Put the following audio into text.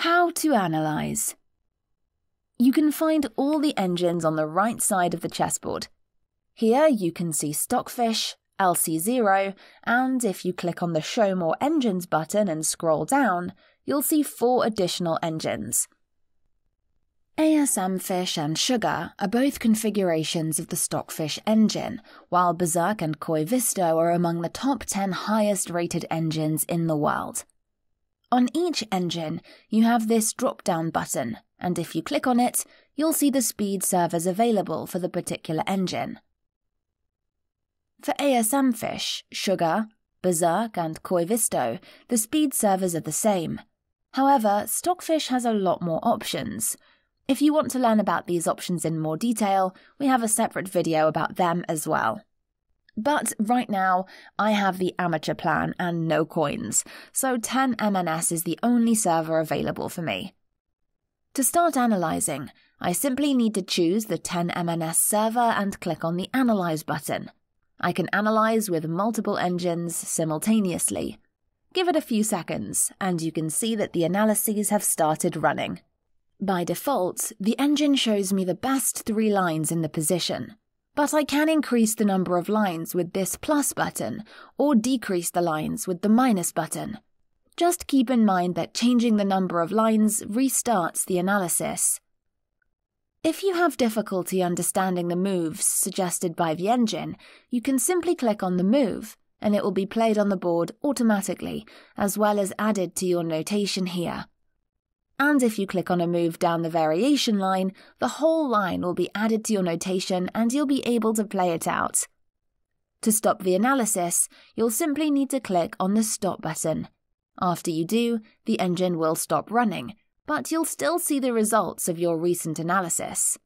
How to analyze. You can find all the engines on the right side of the chessboard. Here you can see Stockfish, LC0, and if you click on the Show More Engines button and scroll down, you'll see four additional engines. asmFish and Sugar are both configurations of the Stockfish engine, while Berserk and Koivisto are among the top 10 highest rated engines in the world. On each engine, you have this drop down button, and if you click on it, you'll see the speed servers available for the particular engine. For asmFish, Sugar, Berserk, and Koivisto, the speed servers are the same. However, Stockfish has a lot more options. If you want to learn about these options in more detail, we have a separate video about them as well. But right now, I have the amateur plan and no coins, so 10MNS is the only server available for me. To start analyzing, I simply need to choose the 10MNS server and click on the Analyze button. I can analyze with multiple engines simultaneously. Give it a few seconds, and you can see that the analyses have started running. By default, the engine shows me the best three lines in the position, but I can increase the number of lines with this plus button or decrease the lines with the minus button. Just keep in mind that changing the number of lines restarts the analysis. If you have difficulty understanding the moves suggested by the engine, you can simply click on the move and it will be played on the board automatically, as well as added to your notation here. And if you click on a move down the variation line, the whole line will be added to your notation and you'll be able to play it out. To stop the analysis, you'll simply need to click on the stop button. After you do, the engine will stop running, but you'll still see the results of your recent analysis.